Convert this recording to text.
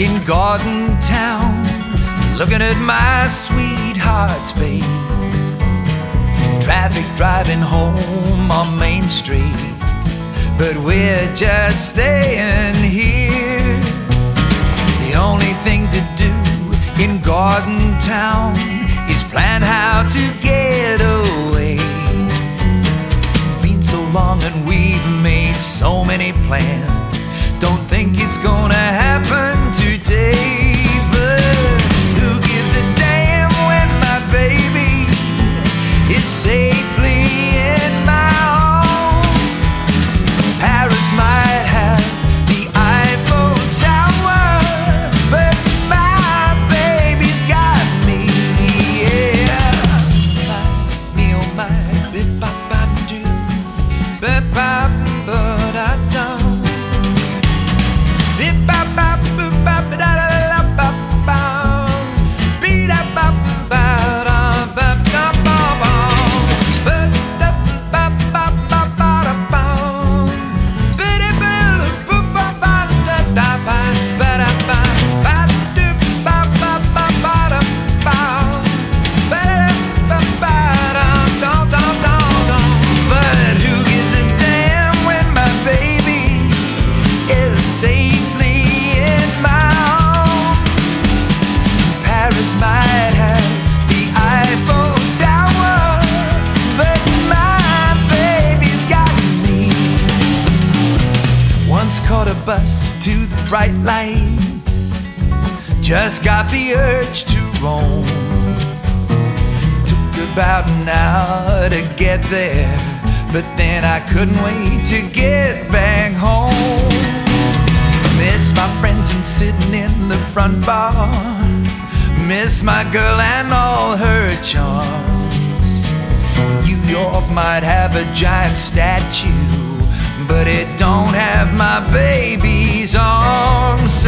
in Gordon Town, looking at my sweetheart's face. Traffic driving home on Main Street, but we're just staying here. The only thing to do in Gordon Town is plan how to get away. Been so long and we've made so many plans. Is safely caught a bus to the bright lights, just got the urge to roam. Took about an hour to get there, but then I couldn't wait to get back home. Miss my friends and sitting in the front bar. Miss my girl and all her charms. New York might have a giant statue, but it don't have my baby's arms.